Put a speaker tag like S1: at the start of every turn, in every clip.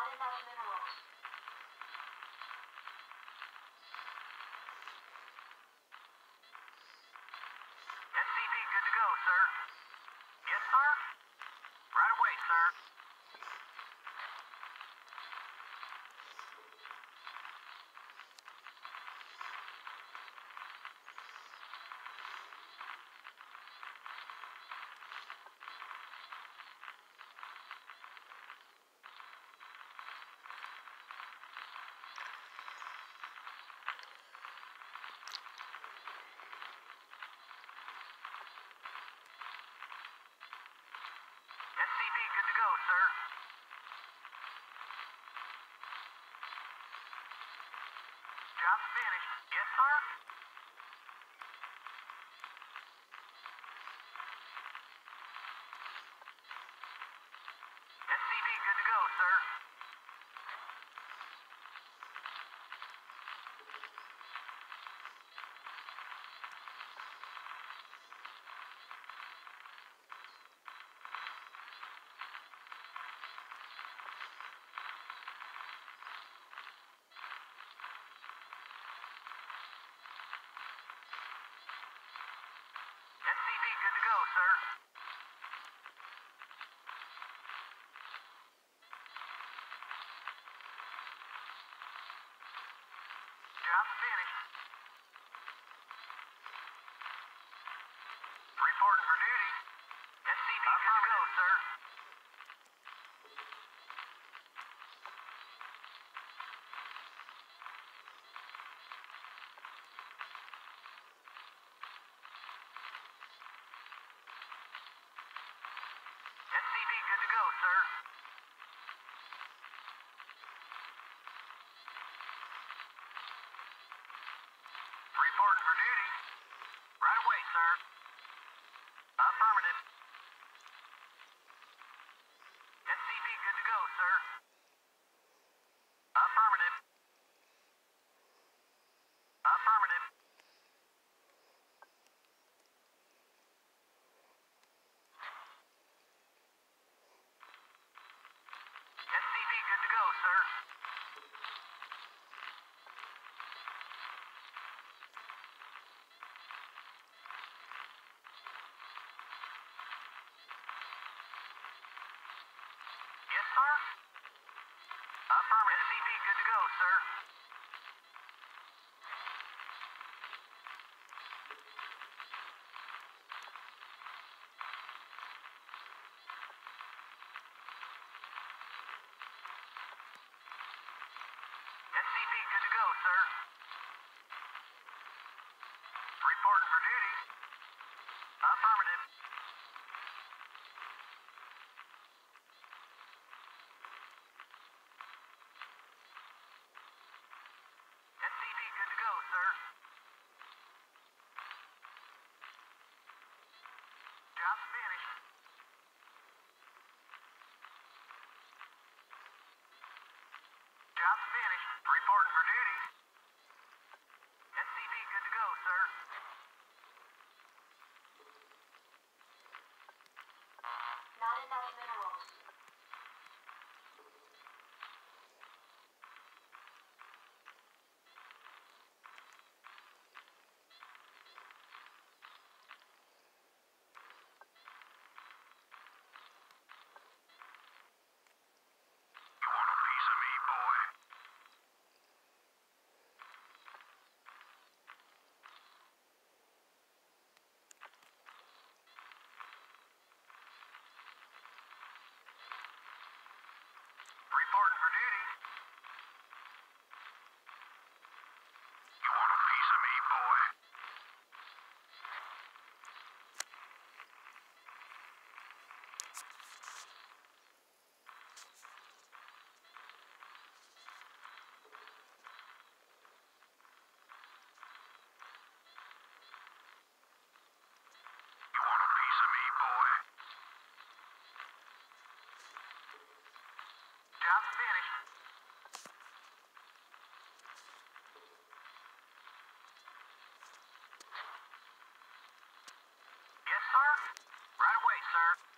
S1: not enough minerals. SCV, good to go, sir. Job's finished. Yes, sir? SCV good to go, sir. SCV good to go, sir. Job's finished. Reporting for duty. SCV good to go, sir. SCV good to go, sir. Reporting for duty. Right away, sir. Affirmative. SCV good to go, sir. Affirmative. Affirmative. SCV good to go, sir. Yes, good to go, sir. SCV good to go, sir. Reporting for duty. Affirmative. SCV good to go, sir. Job's finished. Job's finished. Reporting for duty. SCV good to go, sir.
S2: Not enough minerals.
S1: You want a piece of me, boy? Reporting for duty. sir.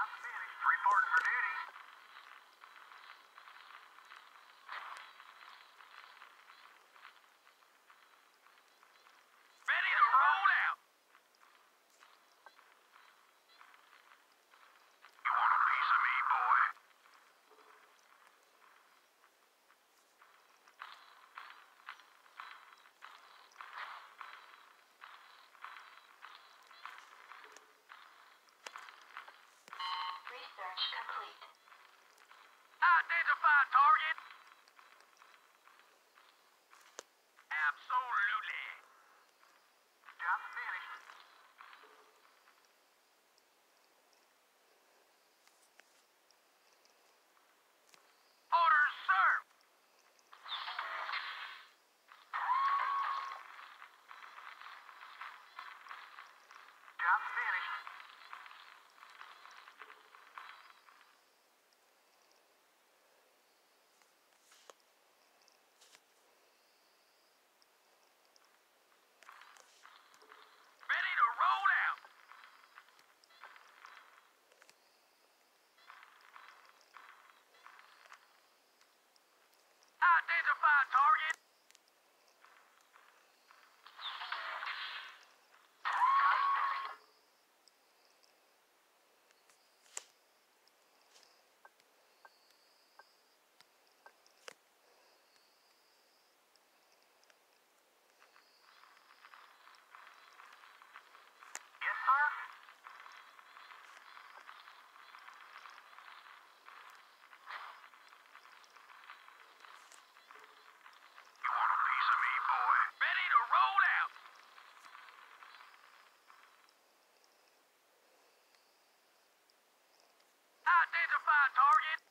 S1: Outstanding. Three parts for duty.
S3: Identify target. Absolutely. Job finished. Job finished. Identify target. on
S2: target.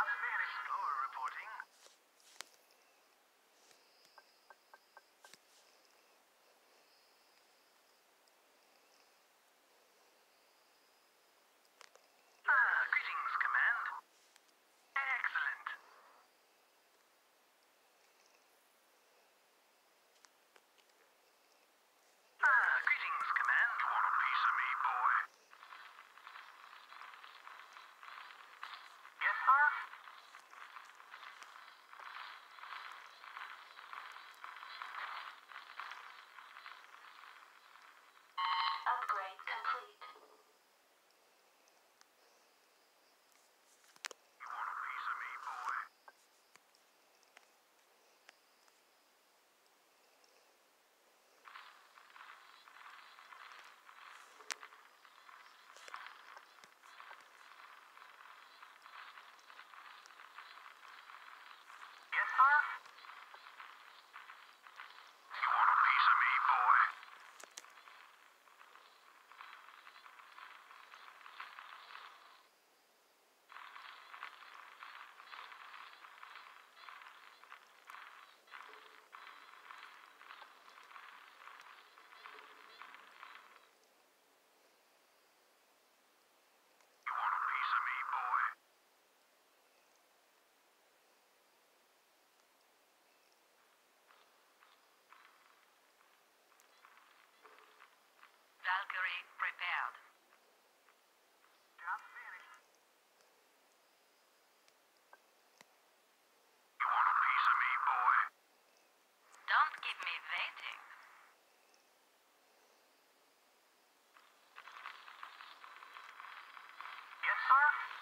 S2: I've vanished. huh?
S4: Valkyrie prepared. Want a piece of me, boy?
S5: Don't keep me waiting. Yes, sir?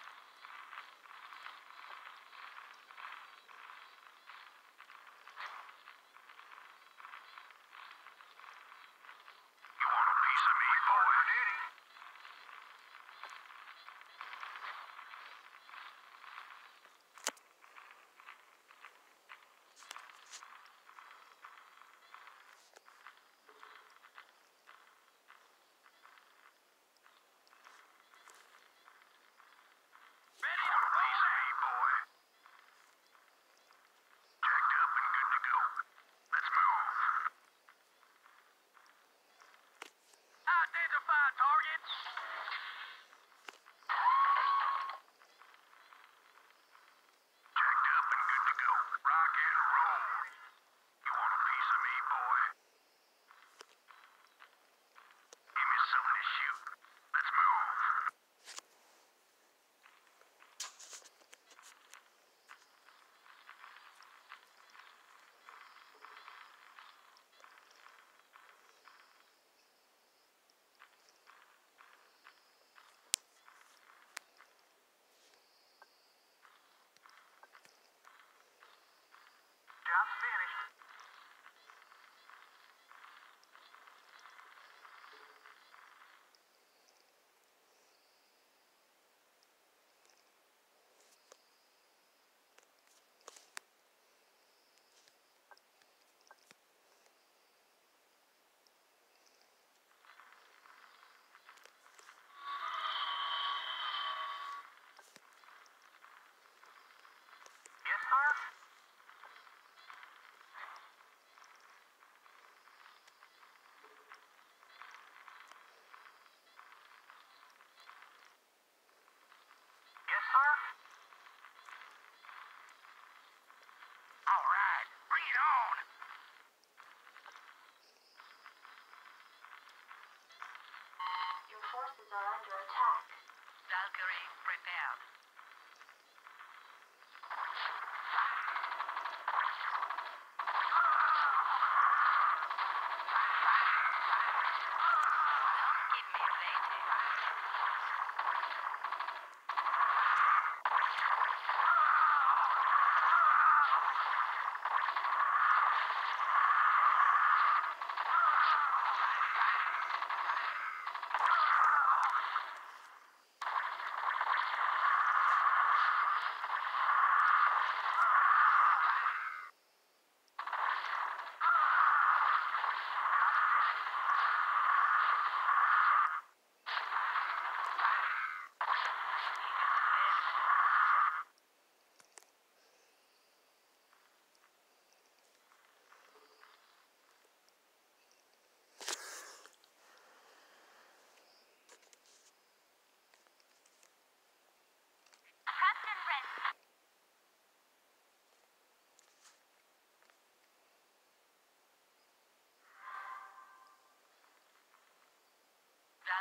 S5: Job's finished.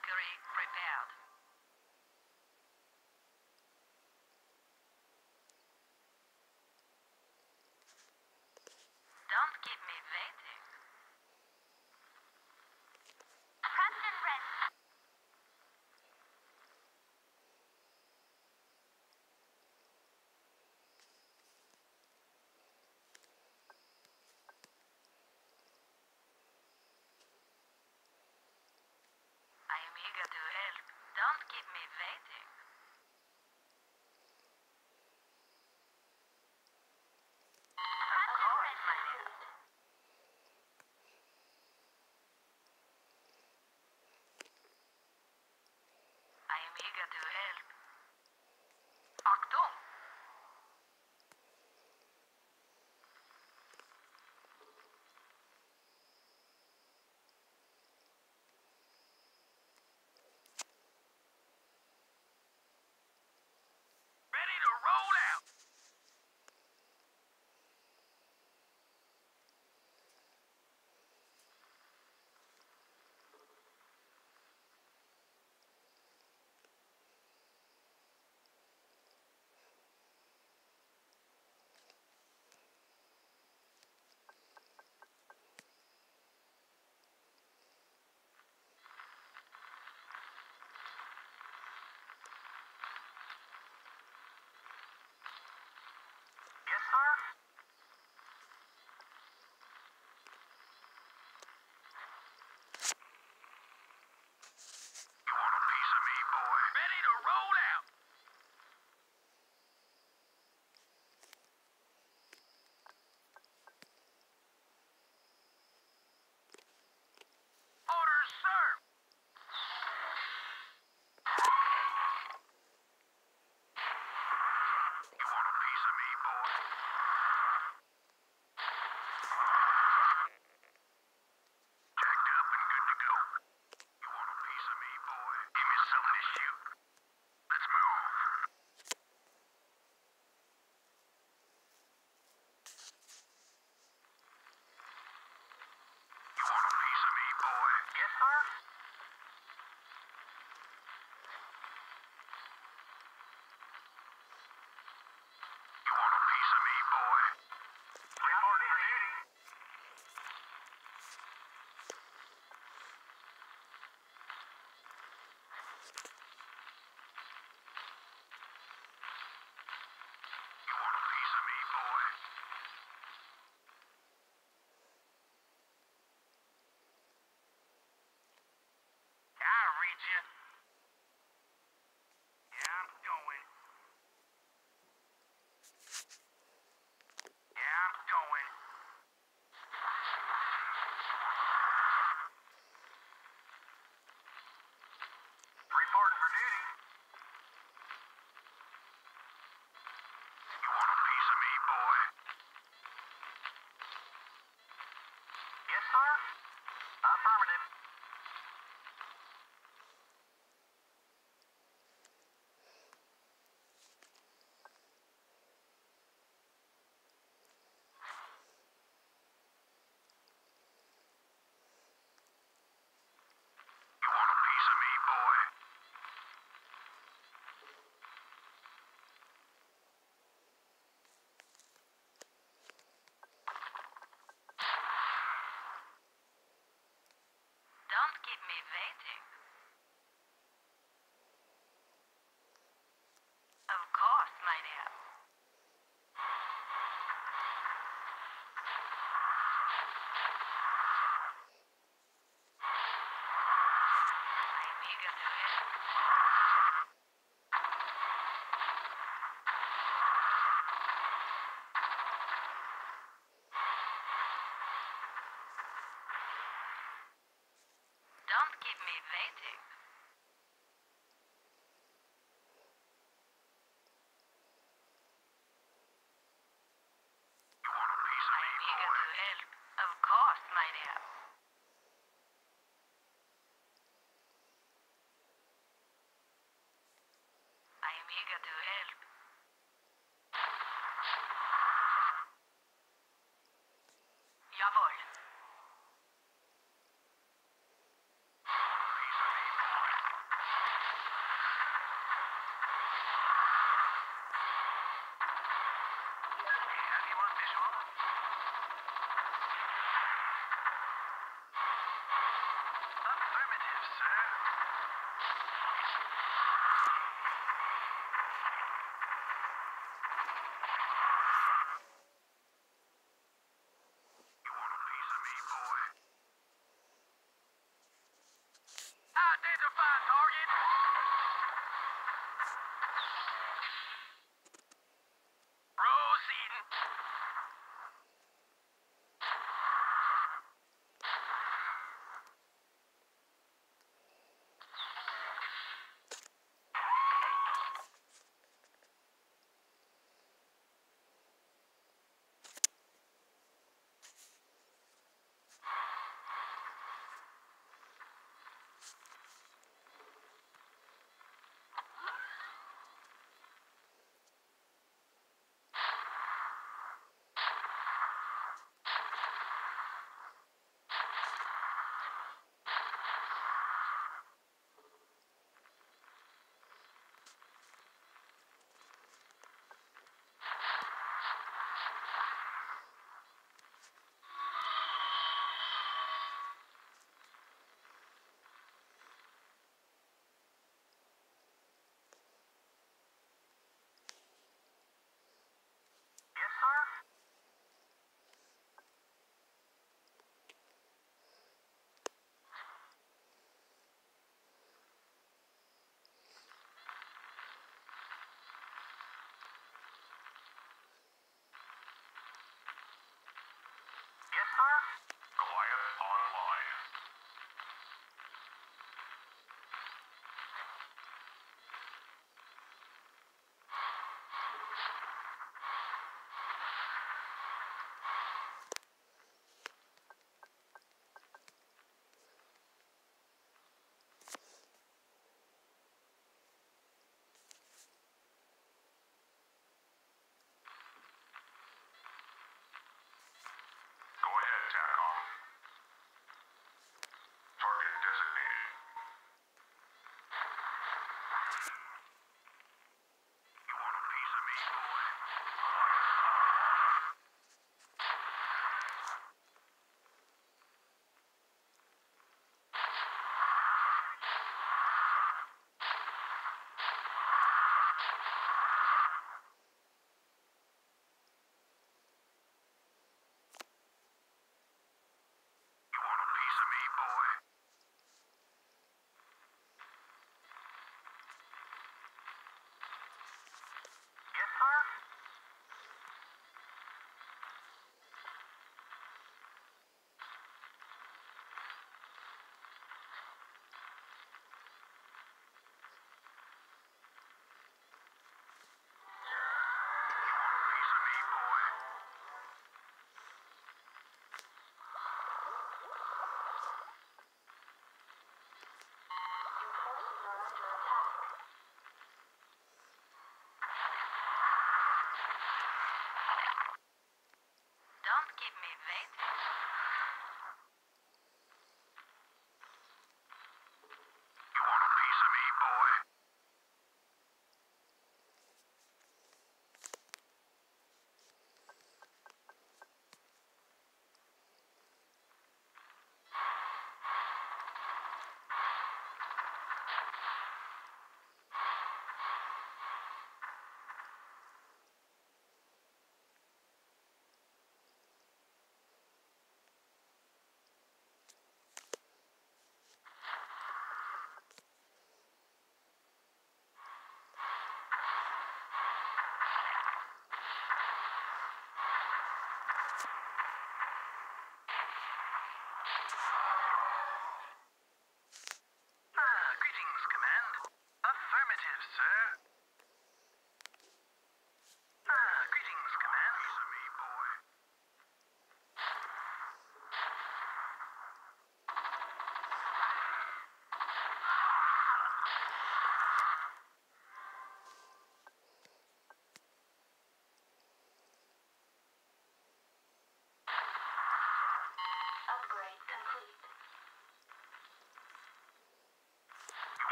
S5: Valkyrie prepared. 一只 keep me waiting.
S4: Of
S5: course, my dear. I'm eager to
S4: me
S3: waiting. You want to amazing me, boy?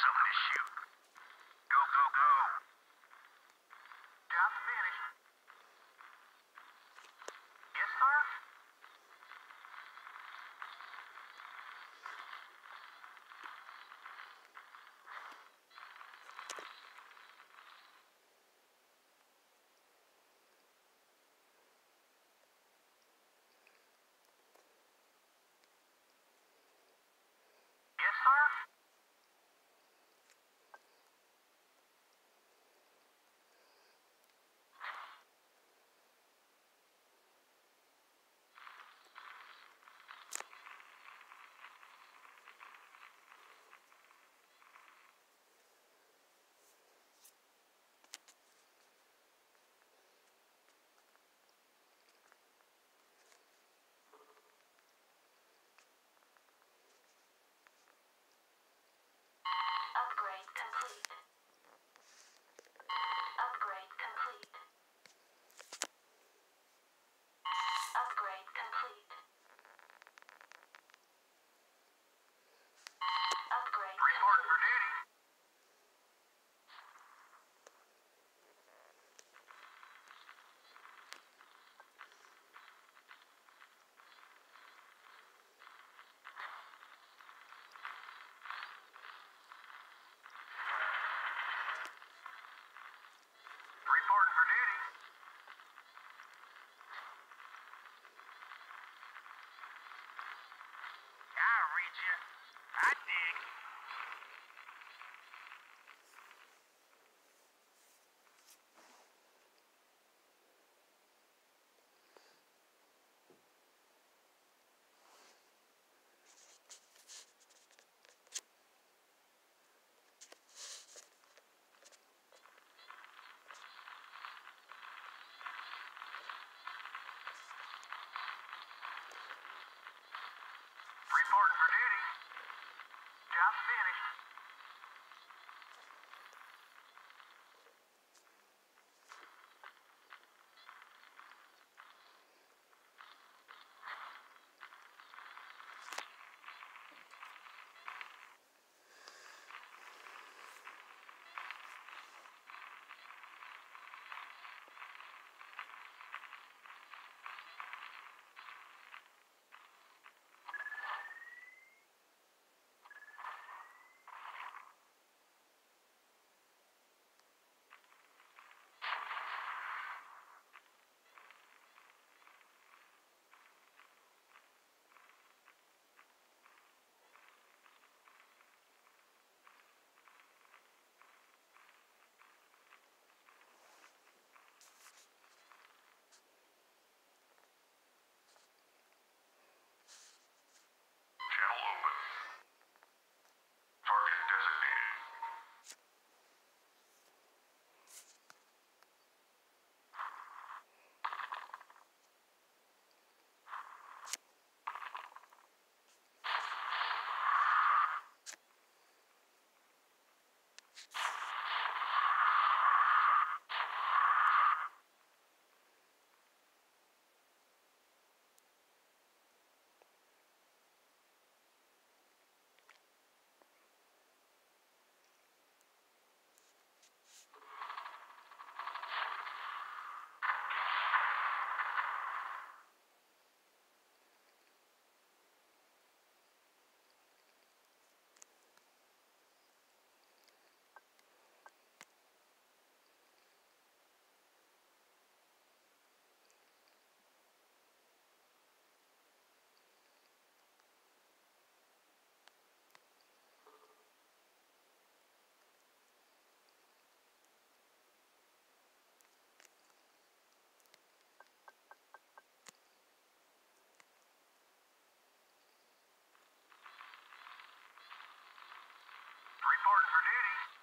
S2: совместим. Reporting for duty.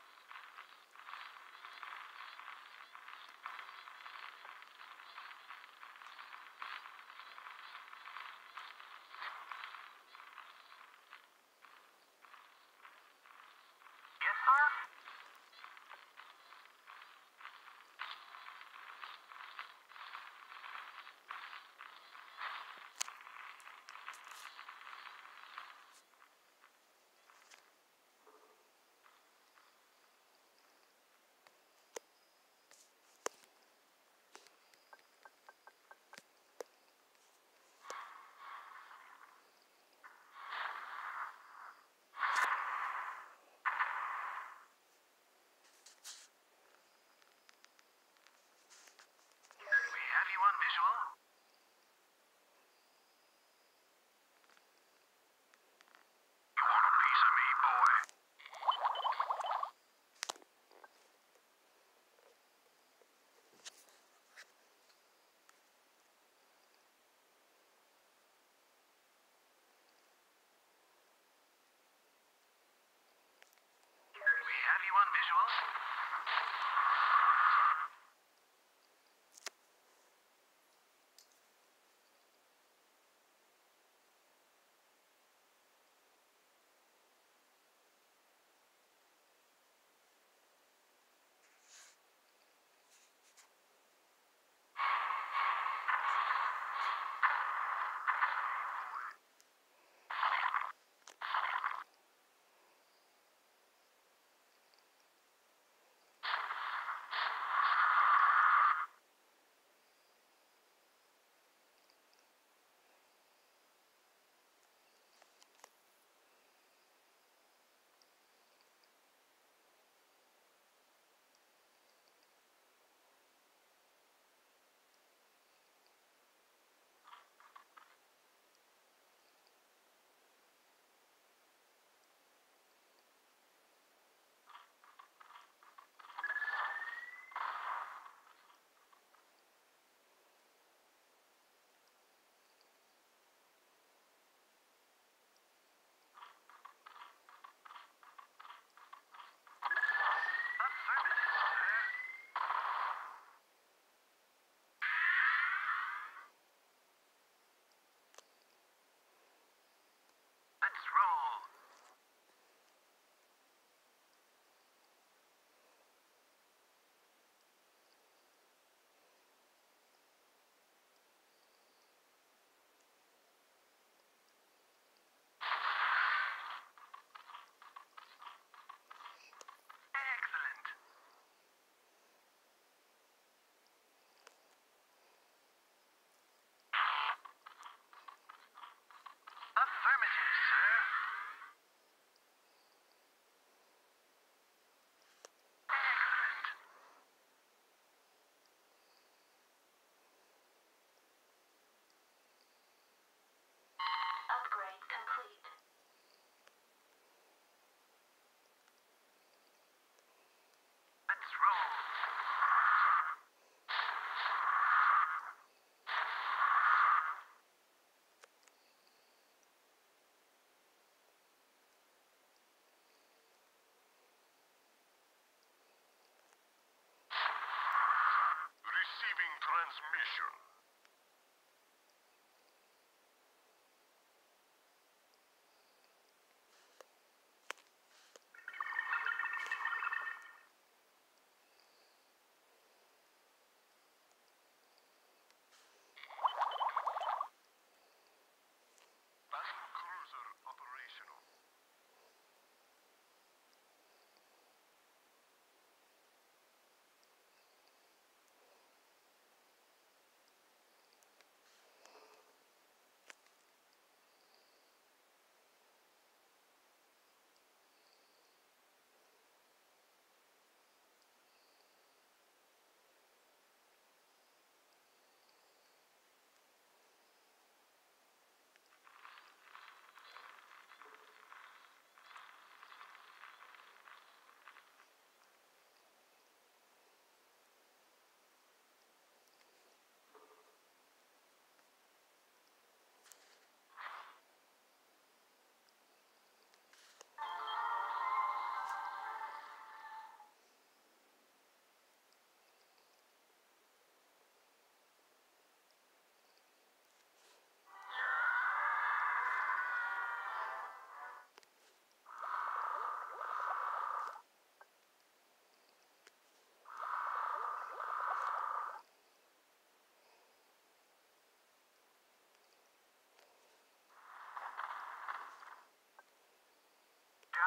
S2: transmission.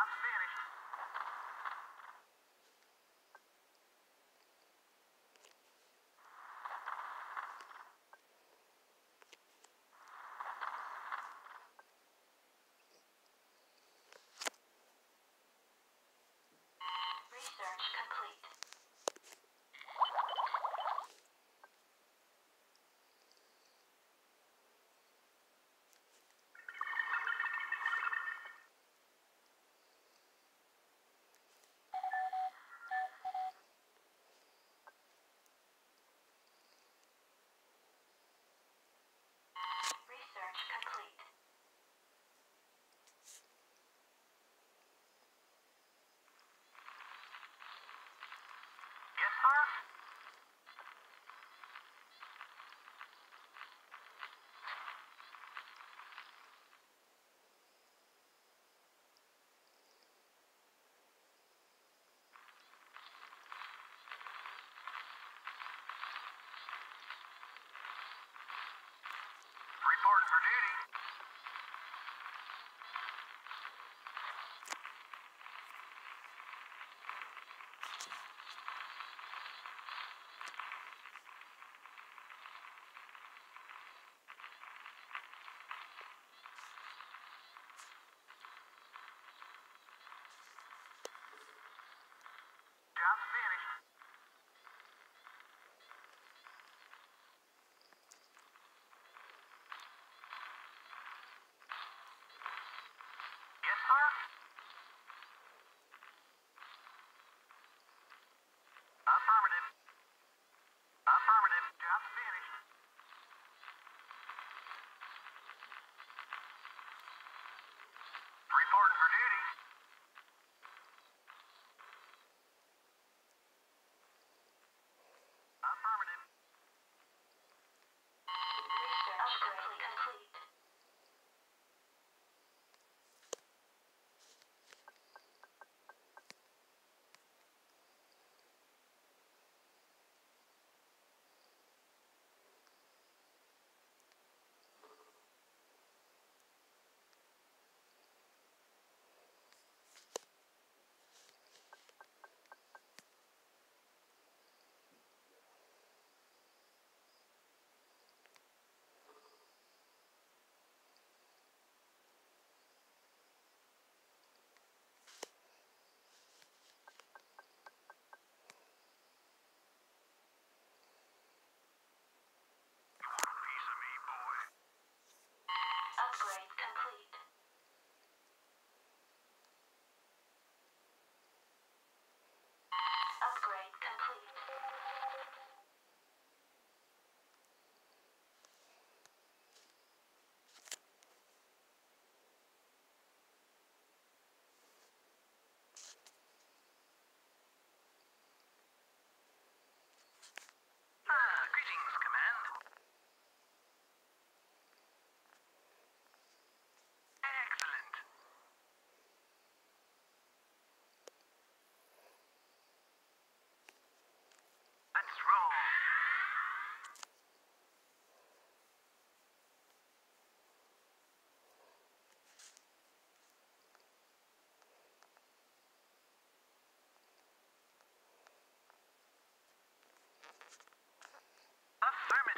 S2: Job's Reporting for duty.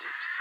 S3: Thank you.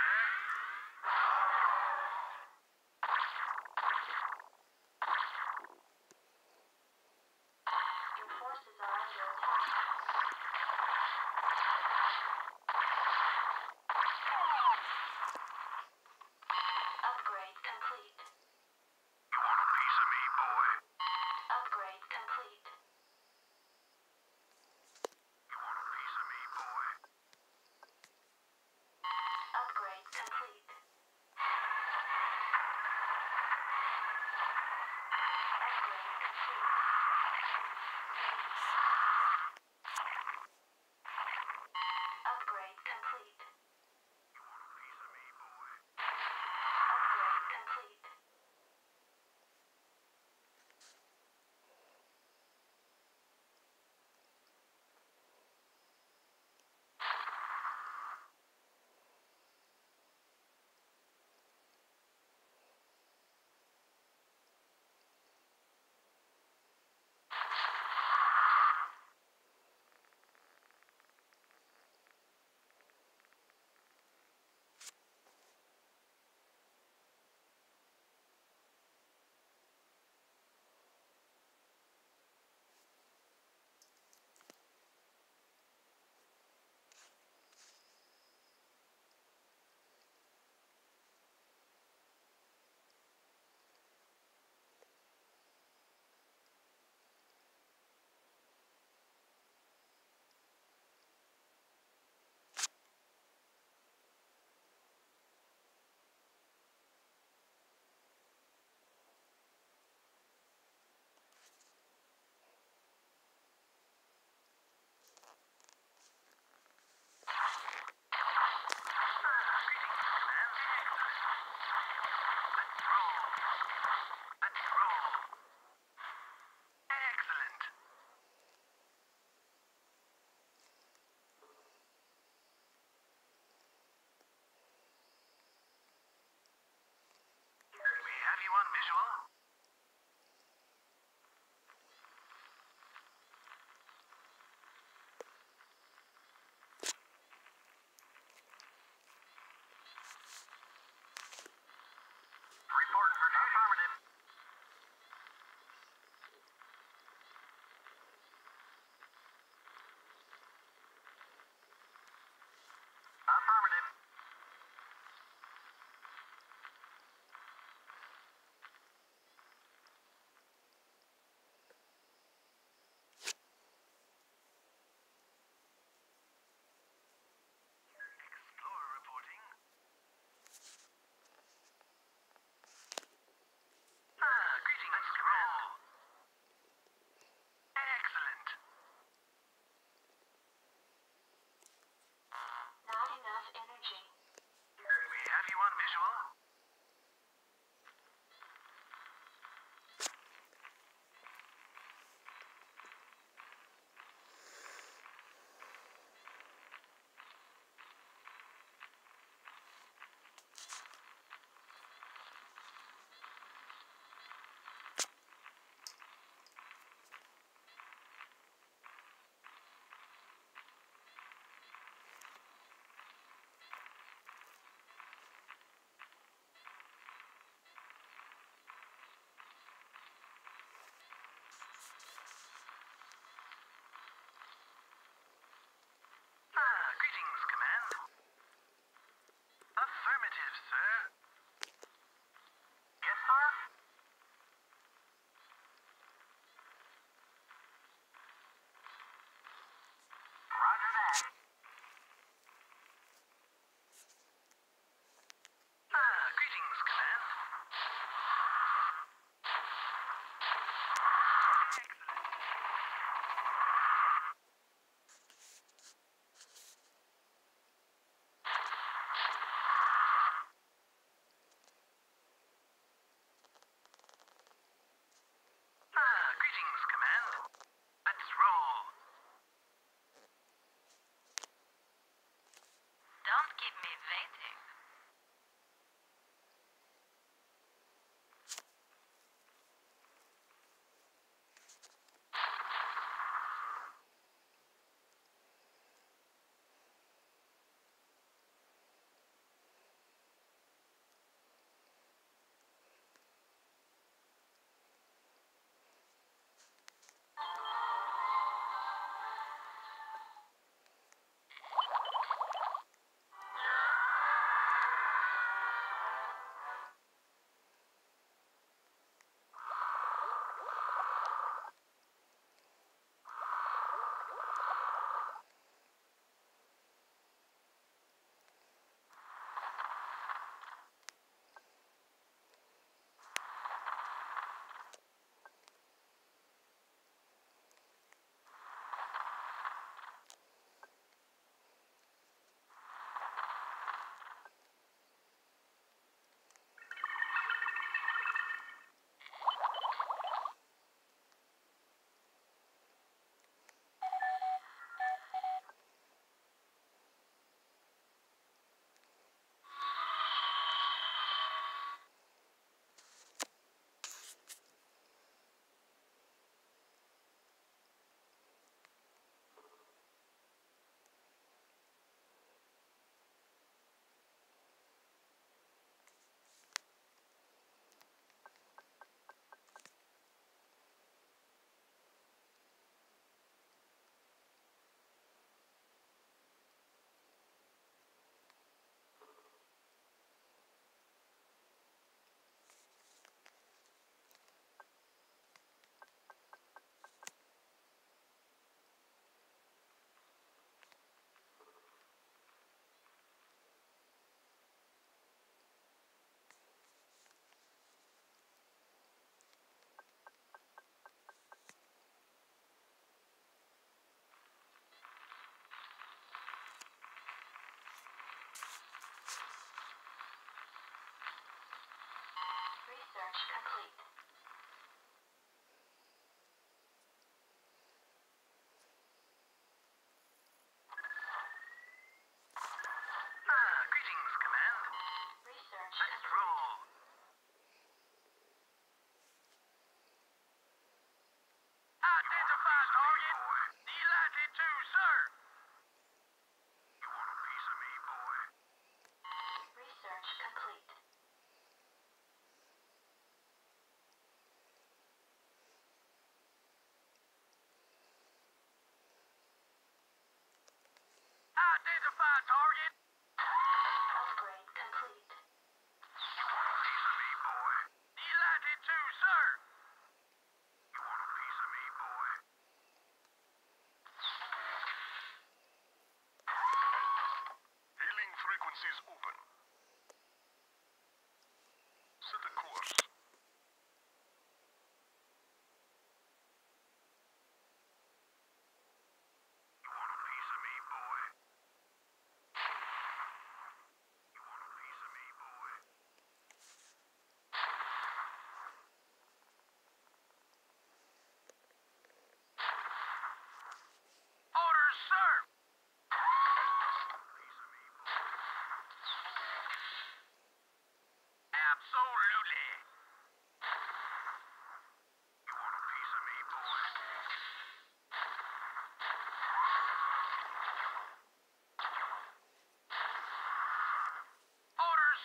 S1: Visual? Reporting for
S3: Identify target.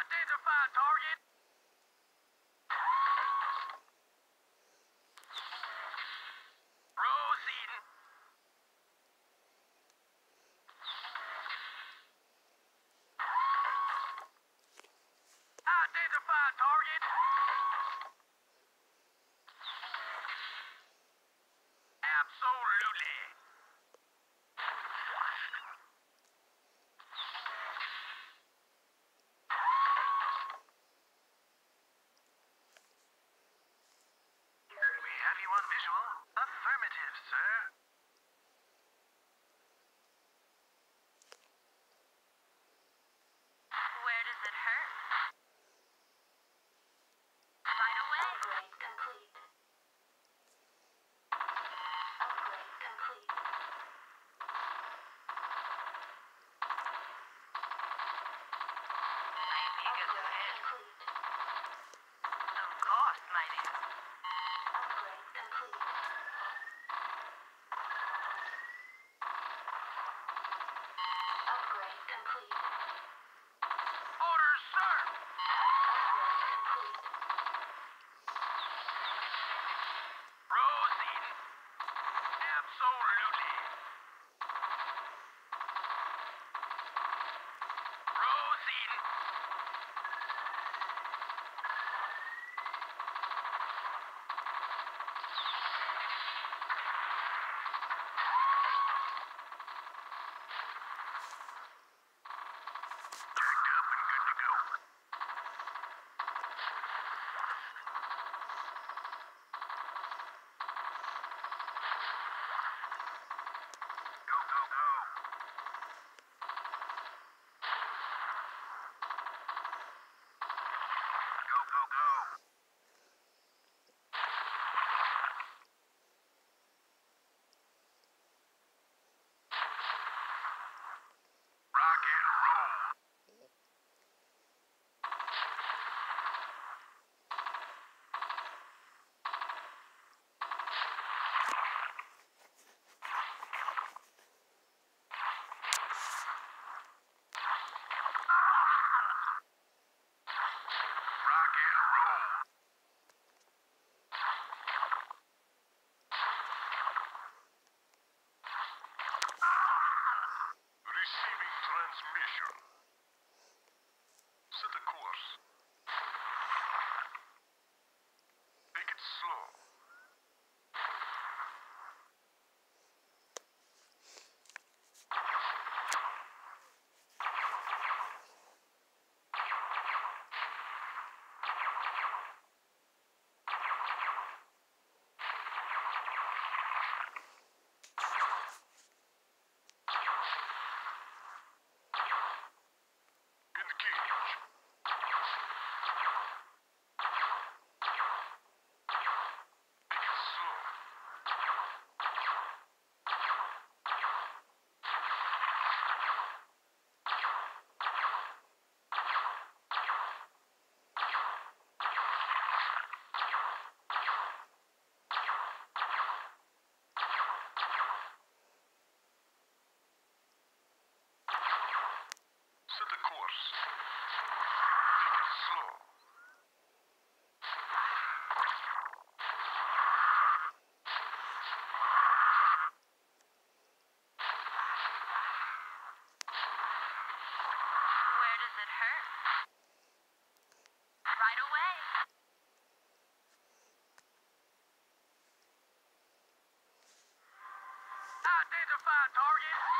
S3: Identify target. Proceeding. Identify target. Identify target.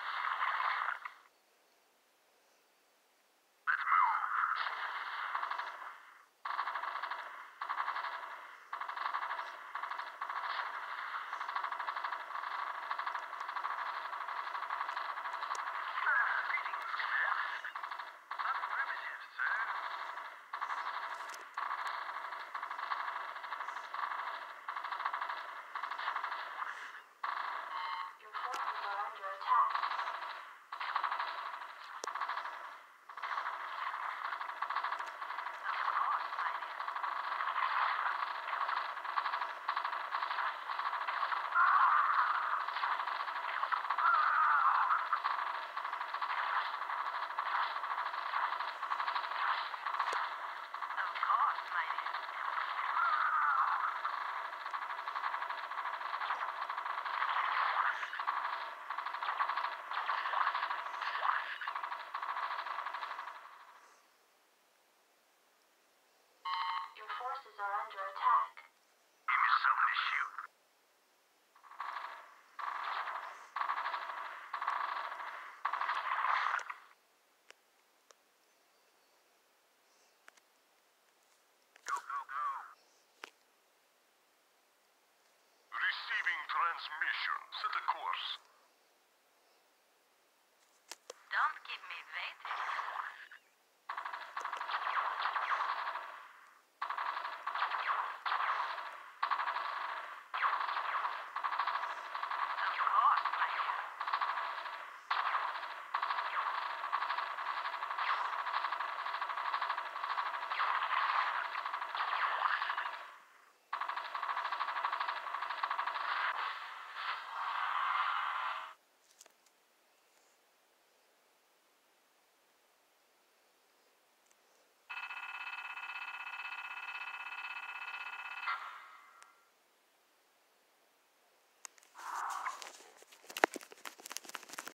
S2: under attack.
S1: Give me something to shoot. Go, go, go.
S6: Receiving transmission. Set a course.